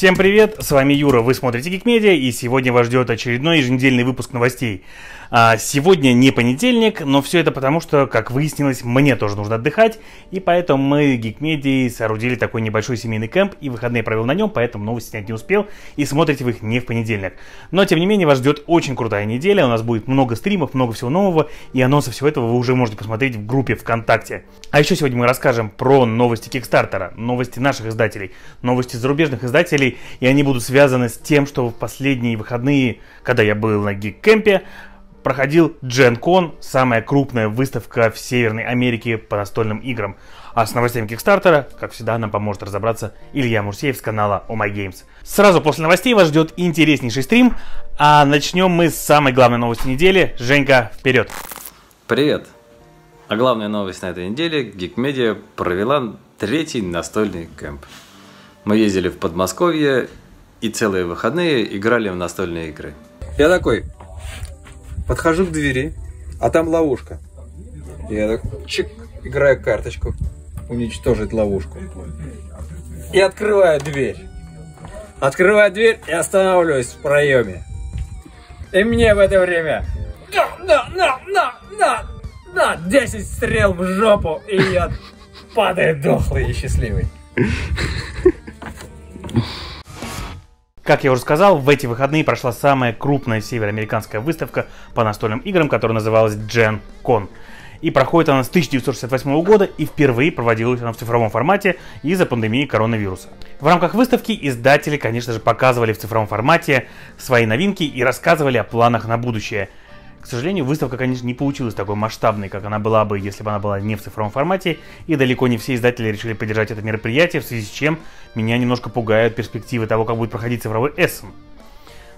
Всем привет, с вами Юра, вы смотрите Geekmedia, и сегодня вас ждет очередной еженедельный выпуск новостей. А, сегодня не понедельник, но все это потому, что, как выяснилось, мне тоже нужно отдыхать, и поэтому мы Geekmedia соорудили такой небольшой семейный кемп, и выходные провел на нем, поэтому новости снять не успел, и смотрите вы их не в понедельник. Но, тем не менее, вас ждет очень крутая неделя, у нас будет много стримов, много всего нового, и анонсы всего этого вы уже можете посмотреть в группе ВКонтакте. А еще сегодня мы расскажем про новости Кикстартера, новости наших издателей, новости зарубежных издателей, и они будут связаны с тем, что в последние выходные, когда я был на Гик-кемпе, проходил GenCon, самая крупная выставка в Северной Америке по настольным играм. А с новостями Кикстартера, как всегда, нам поможет разобраться Илья Мурсеев с канала Oh My Games. Сразу после новостей вас ждет интереснейший стрим, а начнем мы с самой главной новости недели. Женька, вперед! Привет! А главная новость на этой неделе – Geekmedia провела третий настольный кемп. Мы ездили в Подмосковье и целые выходные играли в настольные игры. Я такой, подхожу к двери, а там ловушка. Я так, чик, играю карточку, уничтожить ловушку. И открываю дверь. Открываю дверь и останавливаюсь в проеме. И мне в это время на, на, на, на, на, на, 10 стрел в жопу, и я падаю дохлый и счастливый. Как я уже сказал, в эти выходные прошла самая крупная североамериканская выставка по настольным играм, которая называлась Gen Con. И проходит она с 1968 года и впервые проводилась она в цифровом формате из-за пандемии коронавируса. В рамках выставки издатели, конечно же, показывали в цифровом формате свои новинки и рассказывали о планах на будущее – к сожалению, выставка, конечно, не получилась такой масштабной, как она была бы, если бы она была не в цифровом формате, и далеко не все издатели решили поддержать это мероприятие, в связи с чем меня немножко пугают перспективы того, как будет проходить цифровой Эссен.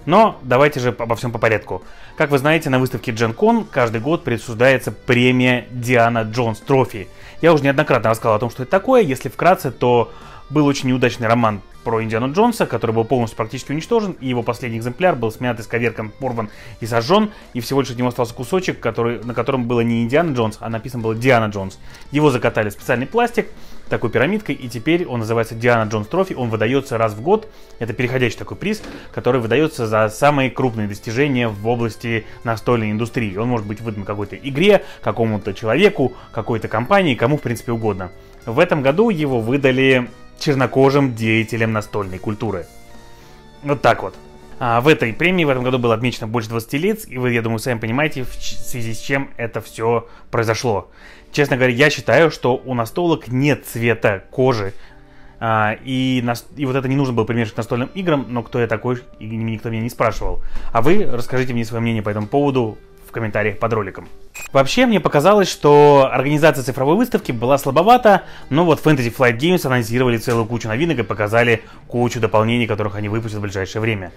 Но давайте же обо всем по порядку. Как вы знаете, на выставке GenCon каждый год присуждается премия Diana Jones Trophy. Я уже неоднократно рассказал о том, что это такое. Если вкратце, то был очень неудачный роман про Индиану Джонса, который был полностью практически уничтожен, и его последний экземпляр был смят исковеркан, порван и сожжен, и всего лишь от него остался кусочек, который, на котором было не Индиана Джонс, а написано было Диана Джонс. Его закатали в специальный пластик, такой пирамидкой, и теперь он называется Диана Джонс Трофи, он выдается раз в год, это переходящий такой приз, который выдается за самые крупные достижения в области настольной индустрии. Он может быть выдан какой-то игре, какому-то человеку, какой-то компании, кому в принципе угодно. В этом году его выдали чернокожим деятелям настольной культуры. Вот так вот. А в этой премии в этом году было отмечено больше 20 лиц, и вы, я думаю, сами понимаете, в связи с чем это все произошло. Честно говоря, я считаю, что у настолок нет цвета кожи, а, и, нас, и вот это не нужно было примешивать к настольным играм, но кто я такой, и никто меня не спрашивал. А вы расскажите мне свое мнение по этому поводу в комментариях под роликом. Вообще, мне показалось, что организация цифровой выставки была слабовата, но вот Fantasy Flight Games анонсировали целую кучу новинок и показали кучу дополнений, которых они выпустят в ближайшее время.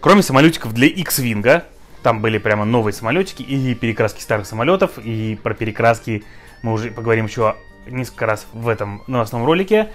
Кроме самолетиков для X-Wing, там были прямо новые самолетики и перекраски старых самолетов, и про перекраски мы уже поговорим еще несколько раз в этом новостном ролике.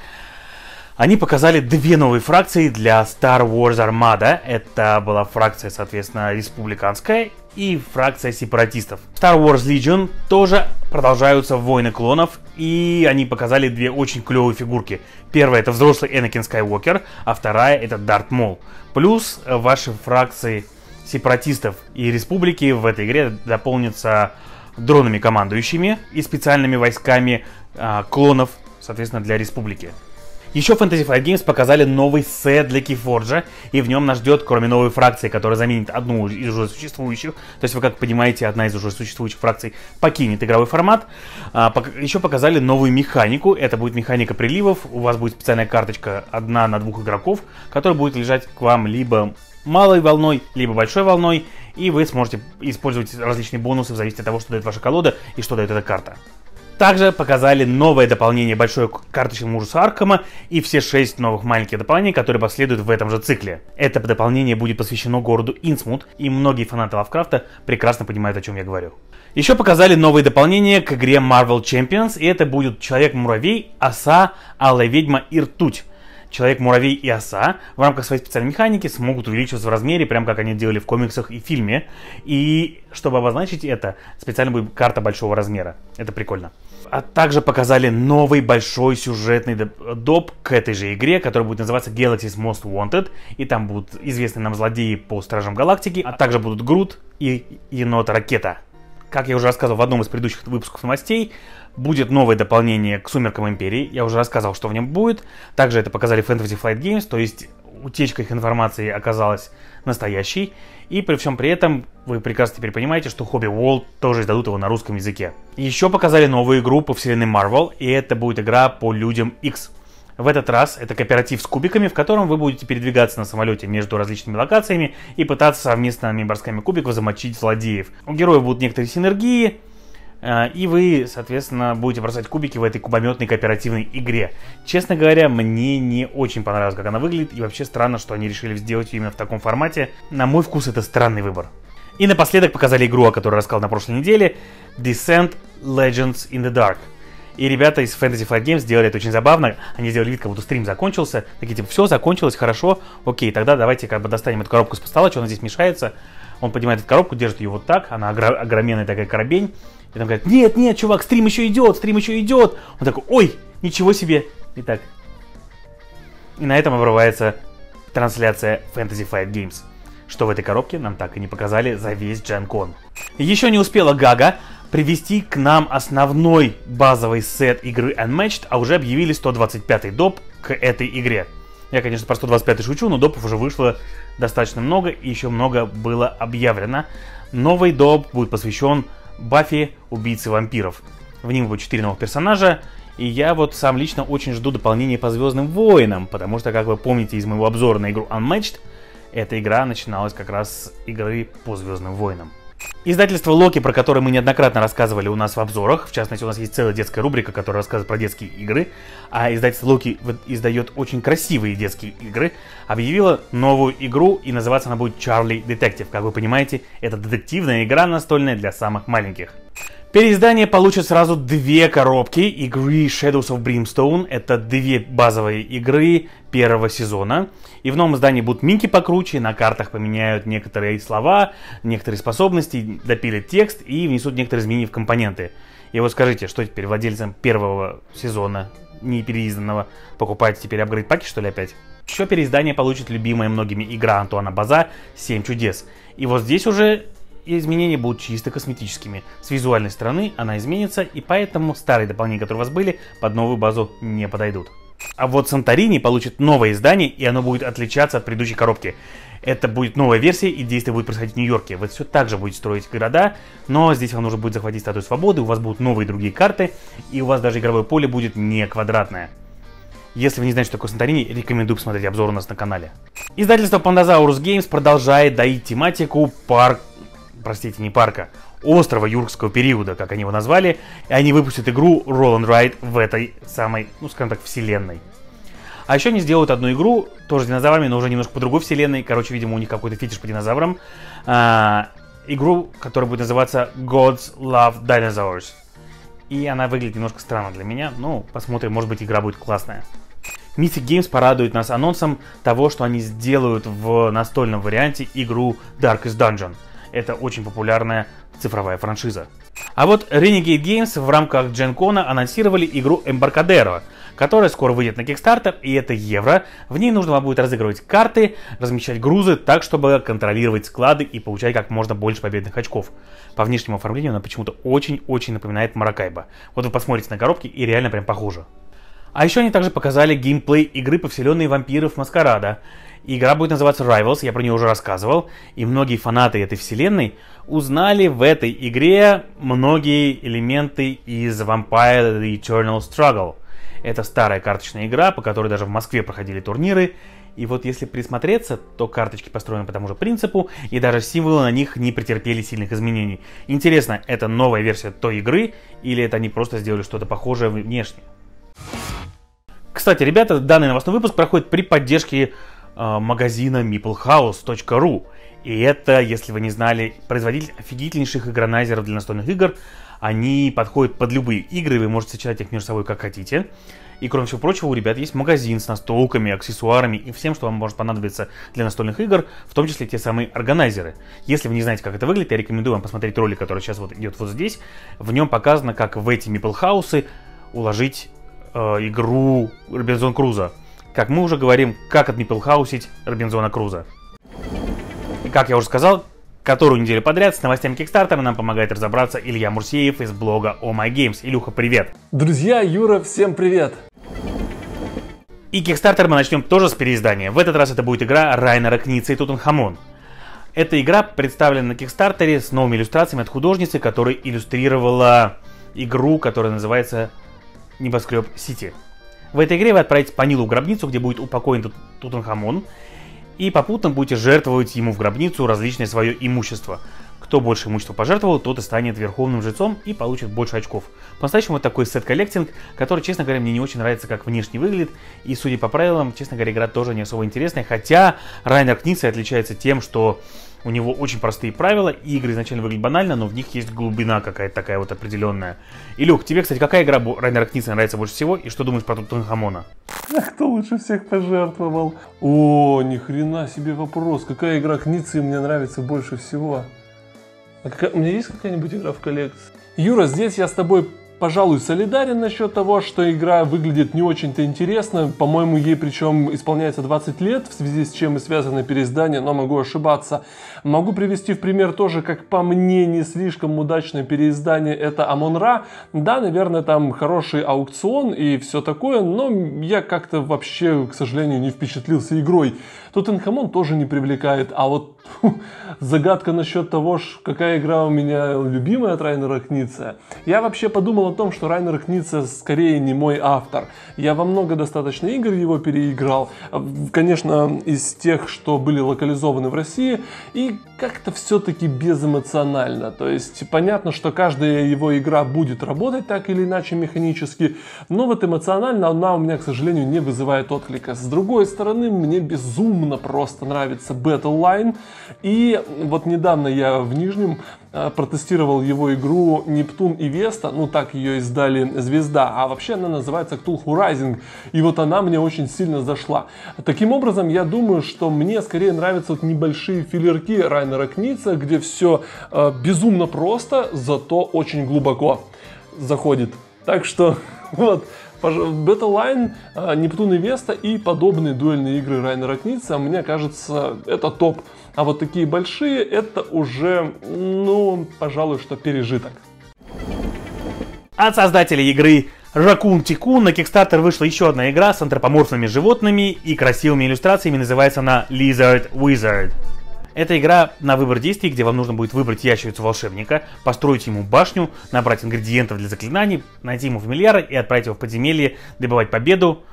Они показали две новые фракции для Star Wars Armada. Это была фракция, соответственно, республиканская и фракция сепаратистов. Star Wars Legion тоже продолжаются войны клонов, и они показали две очень клевые фигурки. Первая это взрослый Энакин Скайуокер, а вторая это Дарт Мол. Плюс ваши фракции сепаратистов и республики в этой игре дополнятся дронами командующими и специальными войсками а, клонов, соответственно, для республики. Еще Fantasy Flight Games показали новый сет для Keyforge, и в нем нас ждет, кроме новой фракции, которая заменит одну из уже существующих, то есть вы как понимаете, одна из уже существующих фракций покинет игровой формат, а, еще показали новую механику, это будет механика приливов, у вас будет специальная карточка одна на двух игроков, которая будет лежать к вам либо малой волной, либо большой волной, и вы сможете использовать различные бонусы в зависимости от того, что дает ваша колода и что дает эта карта. Также показали новое дополнение большой карточному ужасу Аркама и все шесть новых маленьких дополнений, которые последуют в этом же цикле. Это дополнение будет посвящено городу Инсмут, и многие фанаты Лавкрафта прекрасно понимают, о чем я говорю. Еще показали новые дополнения к игре Marvel Champions, и это будет Человек-муравей, Оса, Алая ведьма и Ртуть. Человек-муравей и оса в рамках своей специальной механики смогут увеличиваться в размере, прям как они делали в комиксах и фильме. И чтобы обозначить это, специально будет карта большого размера. Это прикольно. А также показали новый большой сюжетный доп к этой же игре, который будет называться Galaxy's Most Wanted. И там будут известные нам злодеи по Стражам Галактики, а также будут Грут и енот Ракета. Как я уже рассказывал в одном из предыдущих выпусков новостей, будет новое дополнение к Сумеркам Империи. Я уже рассказывал, что в нем будет. Также это показали Fantasy Flight Games, то есть утечка их информации оказалась настоящей. И при всем при этом вы прекрасно теперь понимаете, что Hobby World тоже издадут его на русском языке. Еще показали новую игру по вселенной Marvel, и это будет игра по Людям X. В этот раз это кооператив с кубиками, в котором вы будете передвигаться на самолете между различными локациями и пытаться совместными бросками кубиков замочить злодеев. У героев будут некоторые синергии, и вы, соответственно, будете бросать кубики в этой кубометной кооперативной игре. Честно говоря, мне не очень понравилось, как она выглядит, и вообще странно, что они решили сделать ее именно в таком формате. На мой вкус, это странный выбор. И напоследок показали игру, о которой рассказал на прошлой неделе, Descent Legends in the Dark – и ребята из Fantasy Flight Games сделали это очень забавно. Они сделали вид, как будто стрим закончился. Такие, типа, все, закончилось, хорошо, окей, тогда давайте как бы достанем эту коробку с стола, что она здесь мешается. Он поднимает эту коробку, держит ее вот так, она огр- огроменная такая коробень. И там говорят, нет, нет, чувак, стрим еще идет, стрим еще идет. Он такой, ой, ничего себе. И так. И на этом обрывается трансляция Fantasy Fight Games. Что в этой коробке нам так и не показали за весь Джанкон. Еще не успела Гага привести к нам основной базовый сет игры Unmatched, а уже объявили 125-й доп к этой игре. Я, конечно, про 125 шучу, но допов уже вышло достаточно много, и еще много было объявлено. Новый доп будет посвящен Баффи, убийце вампиров. В нем будет 4 новых персонажа, и я вот сам лично очень жду дополнения по Звездным Воинам, потому что, как вы помните из моего обзора на игру Unmatched, эта игра начиналась как раз с игры по Звездным Войнам. Издательство Локи, про которое мы неоднократно рассказывали у нас в обзорах, в частности, у нас есть целая детская рубрика, которая рассказывает про детские игры, а издательство Локи издает очень красивые детские игры, объявило новую игру, и называться она будет Charlie Detective. Как вы понимаете, это детективная игра настольная для самых маленьких. Переиздание получит сразу две коробки игры Shadows of Brimstone. Это две базовые игры первого сезона. И в новом издании будут минки покруче, на картах поменяют некоторые слова, некоторые способности, допилят текст и внесут некоторые изменения в компоненты. И вот скажите, что теперь владельцам первого сезона, не переизданного, покупать теперь апгрейд паки, что ли, опять? Еще переиздание получит любимая многими игра Антуана База «Семь чудес». И вот здесь уже изменения будут чисто косметическими. С визуальной стороны она изменится, и поэтому старые дополнения, которые у вас были, под новую базу не подойдут. А вот Санторини получит новое издание, и оно будет отличаться от предыдущей коробки. Это будет новая версия, и действие будет происходить в Нью-Йорке. Вы все так же будете строить города, но здесь вам нужно будет захватить статую свободы, у вас будут новые другие карты, и у вас даже игровое поле будет не квадратное. Если вы не знаете, что такое Санторини, рекомендую посмотреть обзор у нас на канале. Издательство Pandasaurus Games продолжает доить тематику парк простите, не парка, острова юркского периода, как они его назвали, и они выпустят игру Roll and Ride в этой самой, ну скажем так, вселенной. А еще они сделают одну игру, тоже с динозаврами, но уже немножко по другой вселенной. Короче, видимо, у них какой-то фетиш по динозаврам. А, игру, которая будет называться Gods Love Dinosaurs. И она выглядит немножко странно для меня. Ну, посмотрим, может быть, игра будет классная. Mythic Games порадует нас анонсом того, что они сделают в настольном варианте игру Darkest Dungeon – это очень популярная цифровая франшиза. А вот Renegade Games в рамках Con анонсировали игру Embarcadero, которая скоро выйдет на Kickstarter, и это евро. В ней нужно вам будет разыгрывать карты, размещать грузы так, чтобы контролировать склады и получать как можно больше победных очков. По внешнему оформлению она почему-то очень-очень напоминает Маракайба. Вот вы посмотрите на коробки и реально прям похоже. А еще они также показали геймплей игры по вселенной вампиров Маскарада. Игра будет называться Rivals, я про нее уже рассказывал, и многие фанаты этой вселенной узнали в этой игре многие элементы из Vampire The Eternal Struggle. Это старая карточная игра, по которой даже в Москве проходили турниры, и вот если присмотреться, то карточки построены по тому же принципу, и даже символы на них не претерпели сильных изменений. Интересно, это новая версия той игры, или это они просто сделали что-то похожее внешне? Кстати, ребята, данный новостной выпуск проходит при поддержке магазина meeplehouse.ru. И это, если вы не знали, производитель офигительнейших игронайзеров для настольных игр, Они подходят под любые игры, вы можете сочетать их между собой как хотите. И кроме всего прочего, у ребят есть магазин с настолками, аксессуарами и всем, что вам может понадобиться для настольных игр, в том числе те самые органайзеры. Если вы не знаете, как это выглядит, я рекомендую вам посмотреть ролик, который сейчас вот идет вот здесь. В нем показано, как в эти Мипл Хаусы уложить э, игру Робинзон Круза. Как мы уже говорим, как от Мипл Хаусить Робинзона Круза. И как я уже сказал, которую неделю подряд с новостями Kickstarter нам помогает разобраться Илья Мурсеев из блога Oh My Games. Илюха, привет! Друзья, Юра, всем привет! И Kickstarter мы начнем тоже с переиздания. В этот раз это будет игра Райнера Кница и Тутанхамон. Эта игра представлена на Kickstarter с новыми иллюстрациями от художницы, которая иллюстрировала игру, которая называется Небоскреб Сити. В этой игре вы отправитесь по Нилу в гробницу, где будет упокоен Тутанхамон, и попутно будете жертвовать ему в гробницу различное свое имущество. Кто больше имущества пожертвовал, тот и станет верховным жрецом и получит больше очков. По-настоящему это такой set collecting, который, честно говоря, мне не очень нравится, как внешне выглядит. И, судя по правилам, честно говоря, игра тоже не особо интересная. Хотя Райнер Кница отличается тем, что у него очень простые правила, и игры изначально выглядят банально, но в них есть глубина какая-то такая вот определенная. Илюх, тебе, кстати, какая игра Райнера Кница нравится больше всего, и что думаешь про Тутанхамона? Кто лучше всех пожертвовал? О, ни хрена себе вопрос. Какая игра Кницы мне нравится больше всего? А какая... У меня есть какая-нибудь игра в коллекции? Юра, здесь я с тобой пожалуй, солидарен насчет того, что игра выглядит не очень-то интересно. По-моему, ей причем исполняется 20 лет, в связи с чем и связано переиздание, но могу ошибаться. Могу привести в пример тоже, как по мне, не слишком удачное переиздание, это Амон-Ра. Да, наверное, там хороший аукцион и все такое, но я как-то вообще, к сожалению, не впечатлился игрой. Тутенхамон тоже не привлекает, а вот загадка насчет того, какая игра у меня любимая от Райнера Кница. Я вообще подумал о том, что Райнер Кница скорее не мой автор. Я во много достаточно игр его переиграл, конечно, из тех, что были локализованы в России, и как-то все-таки безэмоционально. То есть понятно, что каждая его игра будет работать так или иначе механически, но вот эмоционально она у меня, к сожалению, не вызывает отклика. С другой стороны, мне безумно просто нравится Battle Line. И вот недавно я в Нижнем э, протестировал его игру Нептун и Веста, ну так ее издали Звезда, а вообще она называется Cthulhu Rising, и вот она мне очень сильно зашла. Таким образом, я думаю, что мне скорее нравятся вот небольшие филлерки Райнера Кница, где все э, безумно просто, зато очень глубоко заходит. Так что вот, Battle Line, э, Нептун и Веста и подобные дуэльные игры Райнера Кница, мне кажется, это топ. А вот такие большие, это уже, ну, пожалуй, что пережиток. От создателей игры Raccoon Tycoon на Kickstarter вышла еще одна игра с антропоморфными животными и красивыми иллюстрациями, называется она Lizard Wizard. Это игра на выбор действий, где вам нужно будет выбрать ящерицу волшебника, построить ему башню, набрать ингредиентов для заклинаний, найти ему фамильяра и отправить его в подземелье, добывать победу,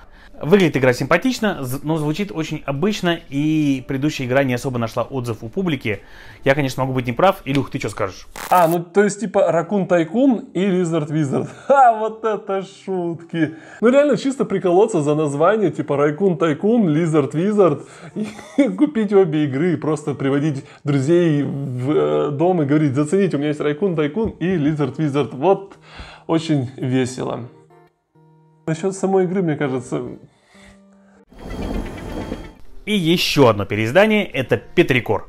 Выглядит игра симпатично, но звучит очень обычно, и предыдущая игра не особо нашла отзыв у публики. Я, конечно, могу быть неправ. Илюх, ты что скажешь? А, ну то есть типа Ракун Тайкун и Лизард Визард. Ха, вот это шутки. Ну реально чисто приколоться за название, типа Райкун Тайкун, Лизард Визард, и купить обе игры, и просто приводить друзей в э, дом и говорить, зацените, у меня есть Райкун Тайкун и Лизард Визард. Вот очень весело. Насчет самой игры, мне кажется... И еще одно переиздание, это Петрикор.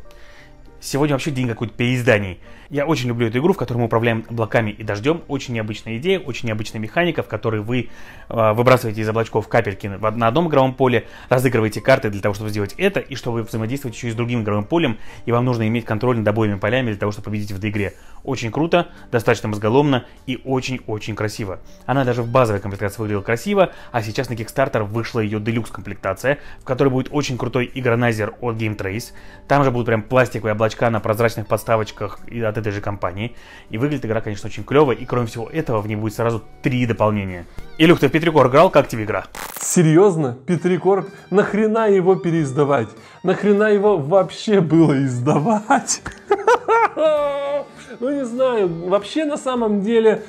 Сегодня вообще день какой-то переизданий. Я очень люблю эту игру, в которой мы управляем облаками и дождем. Очень необычная идея, очень необычная механика, в которой вы э, выбрасываете из облачков капельки на одном игровом поле, разыгрываете карты для того, чтобы сделать это, и что вы взаимодействуете еще и с другим игровым полем, и вам нужно иметь контроль над обоими полями для того, чтобы победить в этой игре. Очень круто, достаточно мозголомно и очень-очень красиво. Она даже в базовой комплектации выглядела красиво, а сейчас на Kickstarter вышла ее делюкс комплектация, в которой будет очень крутой игронайзер от Game Trace. Там же будут прям пластиковые облачка на прозрачных подставочках от этой же компании. И выглядит игра, конечно, очень клево, и кроме всего этого в ней будет сразу три дополнения. Илюх, ты в Петрикор играл? Как тебе игра? Серьезно? Петрикор? Нахрена его переиздавать? Нахрена его вообще было издавать? Ну не знаю, вообще на самом деле...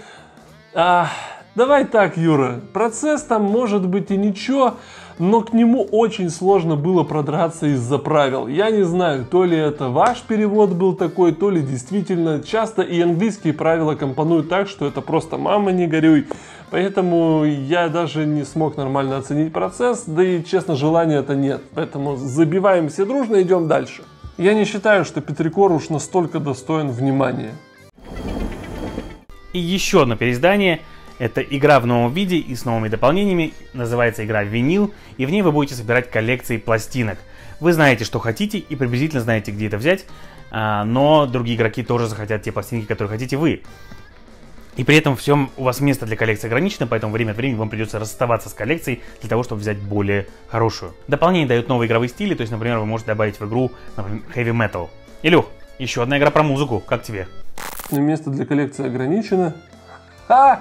А, давай так, Юра, процесс там может быть и ничего, но к нему очень сложно было продраться из-за правил. Я не знаю, то ли это ваш перевод был такой, то ли действительно часто и английские правила компонуют так, что это просто мама не горюй. Поэтому я даже не смог нормально оценить процесс, да и, честно, желания это нет. Поэтому забиваем все дружно, идем дальше. Я не считаю, что Петрикор уж настолько достоин внимания. И еще одно переиздание. Это игра в новом виде и с новыми дополнениями. Называется игра «Винил», и в ней вы будете собирать коллекции пластинок. Вы знаете, что хотите, и приблизительно знаете, где это взять, а, но другие игроки тоже захотят те пластинки, которые хотите вы. И при этом всем у вас место для коллекции ограничено, поэтому время от времени вам придется расставаться с коллекцией для того, чтобы взять более хорошую. Дополнение дают новые игровые стили, то есть, например, вы можете добавить в игру например, Heavy Metal. Илюх, еще одна игра про музыку, как тебе? Место для коллекции ограничено. А!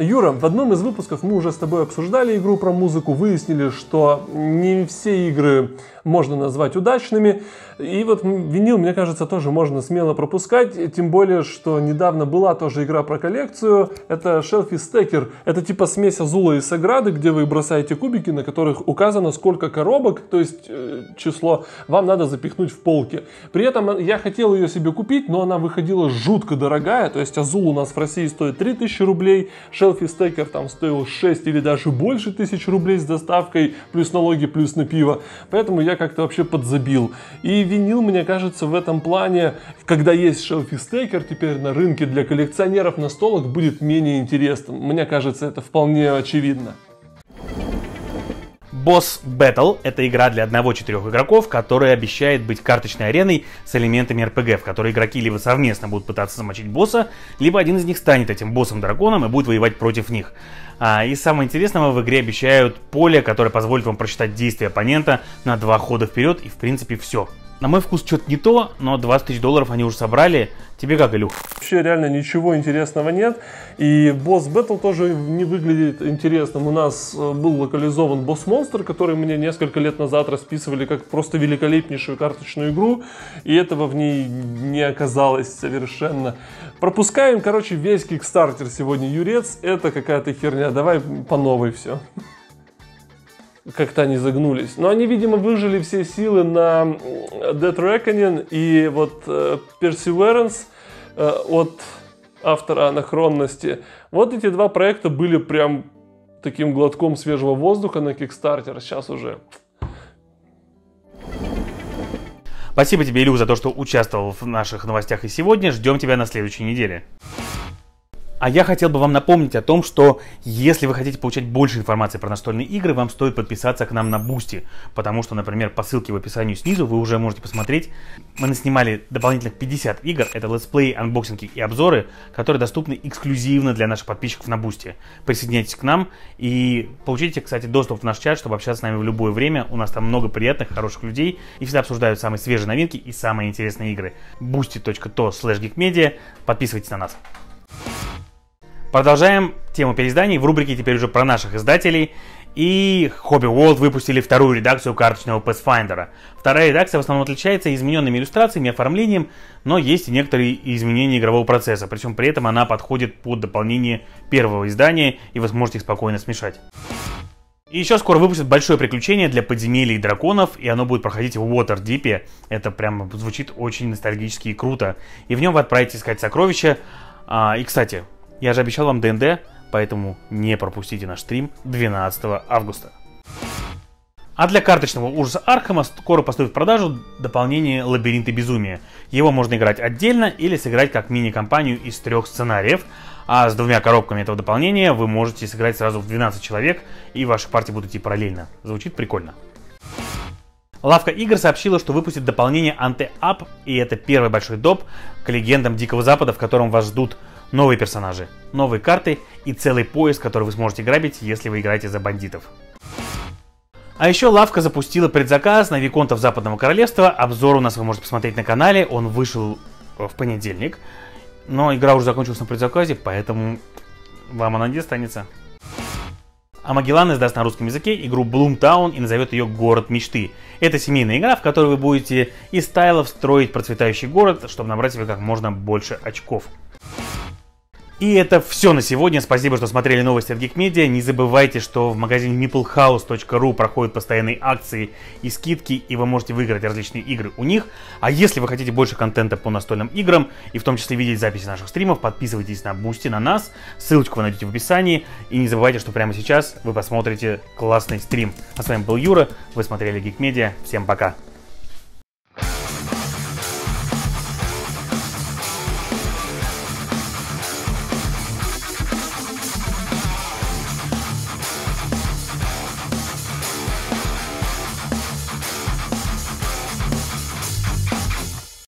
Юра, в одном из выпусков мы уже с тобой обсуждали игру про музыку, выяснили, что не все игры можно назвать удачными. И вот винил, мне кажется, тоже можно смело пропускать, тем более, что недавно была тоже игра про коллекцию, это Shelfie Stacker, это типа смесь Азула и Саграды, где вы бросаете кубики, на которых указано сколько коробок, то есть э, число, вам надо запихнуть в полки. При этом я хотел ее себе купить, но она выходила жутко дорогая, то есть Азул у нас в России стоит 3000 рублей, Shelfie Stacker там стоил 6 или даже больше тысяч рублей с доставкой, плюс налоги, плюс на пиво, поэтому я как-то вообще подзабил. И винил, мне кажется, в этом плане, когда есть шелфи-стейкер теперь на рынке для коллекционеров настолок, будет менее интересным. Мне кажется, это вполне очевидно. Boss Battle — это игра для одного-четырех игроков, которая обещает быть карточной ареной с элементами RPG, в которой игроки либо совместно будут пытаться замочить босса, либо один из них станет этим боссом-драконом и будет воевать против них. А, и самое интересное, в игре обещают поле, которое позволит вам прочитать действия оппонента на два хода вперед, и в принципе все. На мой вкус что-то не то, но 20 тысяч долларов они уже собрали. Тебе как, Илюх? Вообще реально ничего интересного нет. И босс Battle тоже не выглядит интересным. У нас э, был локализован босс Монстр, который мне несколько лет назад расписывали как просто великолепнейшую карточную игру. И этого в ней не оказалось совершенно. Пропускаем, короче, весь Kickstarter сегодня, Юрец. Это какая-то херня. Давай по новой все как-то они загнулись. Но они, видимо, выжили все силы на Dead Reckoning и вот э, Perseverance э, от автора анахронности. Вот эти два проекта были прям таким глотком свежего воздуха на Kickstarter. Сейчас уже Спасибо тебе, Илья, за то, что участвовал в наших новостях и сегодня. Ждем тебя на следующей неделе. А я хотел бы вам напомнить о том, что если вы хотите получать больше информации про настольные игры, вам стоит подписаться к нам на Boosty, потому что, например, по ссылке в описании снизу вы уже можете посмотреть. Мы наснимали дополнительных 50 игр, это летсплеи, анбоксинги и обзоры, которые доступны эксклюзивно для наших подписчиков на Boosty. Присоединяйтесь к нам и получите, кстати, доступ в наш чат, чтобы общаться с нами в любое время. У нас там много приятных, хороших людей и всегда обсуждают самые свежие новинки и самые интересные игры. boosty.to slash. Подписывайтесь на нас. Продолжаем тему переизданий в рубрике теперь уже про наших издателей. И Hobby World выпустили вторую редакцию карточного Pathfinder. Вторая редакция в основном отличается измененными иллюстрациями, оформлением, но есть и некоторые изменения игрового процесса. Причем при этом она подходит под дополнение первого издания, и вы сможете их спокойно смешать. И еще скоро выпустят большое приключение для подземелий и драконов, и оно будет проходить в Waterdeep. Это прям звучит очень ностальгически и круто. И в нем вы отправитесь искать сокровища. А, и, кстати, я же обещал вам DnD, поэтому не пропустите наш стрим 12 августа. А для карточного ужаса Архама скоро поступит в продажу дополнение Лабиринты Безумия. Его можно играть отдельно или сыграть как мини-кампанию из трех сценариев, а с двумя коробками этого дополнения вы можете сыграть сразу в 12 человек, и ваши партии будут идти параллельно. Звучит прикольно. Лавка игр сообщила, что выпустит дополнение Ante-Up, и это первый большой доп к легендам Дикого Запада, в котором вас ждут новые персонажи, новые карты и целый поезд, который вы сможете грабить, если вы играете за бандитов. А еще Лавка запустила предзаказ на Виконтов Западного Королевства. Обзор у нас вы можете посмотреть на канале. Он вышел в понедельник. Но игра уже закончилась на предзаказе, поэтому вам она не достанется. А Магеллан издаст на русском языке игру Bloomtown и назовет ее «Город мечты». Это семейная игра, в которой вы будете из тайлов строить процветающий город, чтобы набрать себе как можно больше очков. И это все на сегодня. Спасибо, что смотрели новости от Geek Media. Не забывайте, что в магазине meeplehouse.ru проходят постоянные акции и скидки, и вы можете выиграть различные игры у них. А если вы хотите больше контента по настольным играм, и в том числе видеть записи наших стримов, подписывайтесь на Boosty, на нас. Ссылочку вы найдете в описании. И не забывайте, что прямо сейчас вы посмотрите классный стрим. А с вами был Юра, вы смотрели Geek Media. Всем пока!